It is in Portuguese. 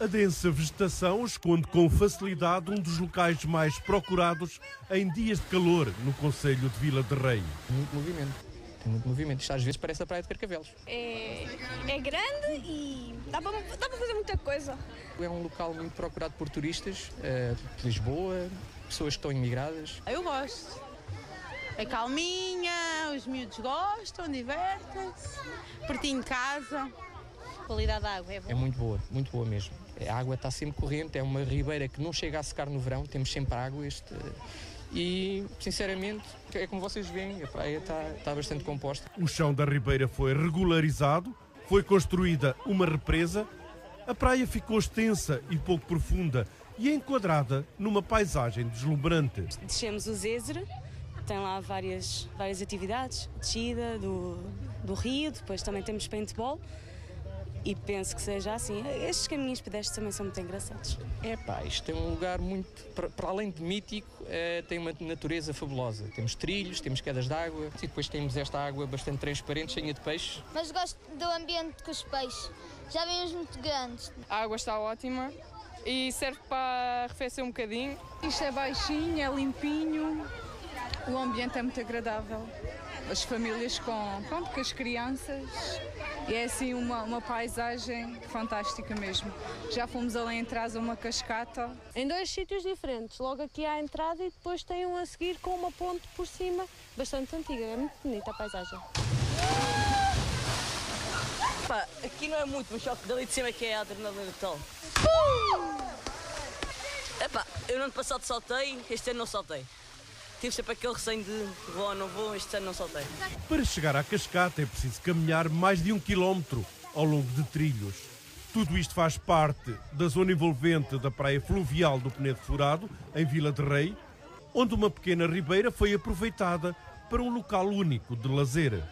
A densa vegetação esconde com facilidade um dos locais mais procurados em dias de calor no Conselho de Vila de Rei. Muito movimento. Tem muito movimento. Isto às vezes parece a praia de Carcavelos. É, é grande e dá para, dá para fazer muita coisa. É um local muito procurado por turistas de Lisboa, pessoas que estão imigradas. Eu gosto. É calminha, os miúdos gostam, divertem-se, pertinho de casa. A qualidade da água é boa. É muito boa, muito boa mesmo. A água está sempre corrente, é uma ribeira que não chega a secar no verão, temos sempre água. Este, e, sinceramente, é como vocês veem, a praia está, está bastante composta. O chão da ribeira foi regularizado, foi construída uma represa, a praia ficou extensa e pouco profunda e enquadrada numa paisagem deslumbrante. Descemos o Zézer, tem lá várias, várias atividades, descida do, do rio, depois também temos paintball e penso que seja assim. Estes caminhos pedestres também são muito engraçados. É pá, isto é um lugar muito, para, além de mítico, eh, tem uma natureza fabulosa. Temos trilhos, temos quedas de água e depois temos esta água bastante transparente, cheia de peixes. Mas gosto do ambiente com os peixes. Já vimos muito grandes. A água está ótima e serve para arrefecer um bocadinho. Isto é baixinho, é limpinho, o ambiente é muito agradável. As famílias com, pronto, com as crianças e é assim uma, uma paisagem fantástica mesmo. Já fomos além atrás a uma cascata. Em dois sítios diferentes, logo aqui à entrada e depois tem um a seguir com uma ponte por cima, bastante antiga. É muito bonita a paisagem. Pá, aqui não é muito, mas só que dali de cima é que é a adrenalina total. Epá, eu no ano passado saltei, este ano não saltei. Tive sempre aquele receio de vou ou não vou, este ano não saltei. Para chegar à cascata é preciso caminhar mais de um quilómetro ao longo de trilhos. Tudo isto faz parte da zona envolvente da praia fluvial do Penedo Furado, em Vila de Rei, onde uma pequena ribeira foi aproveitada para um local único de lazer.